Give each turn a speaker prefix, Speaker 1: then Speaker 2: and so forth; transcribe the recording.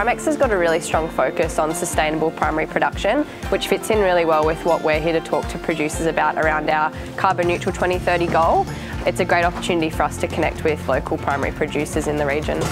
Speaker 1: Primex has got a really strong focus on sustainable primary production, which fits in really well with what we're here to talk to producers about around our carbon neutral 2030 goal. It's a great opportunity for us to connect with local primary producers in the region.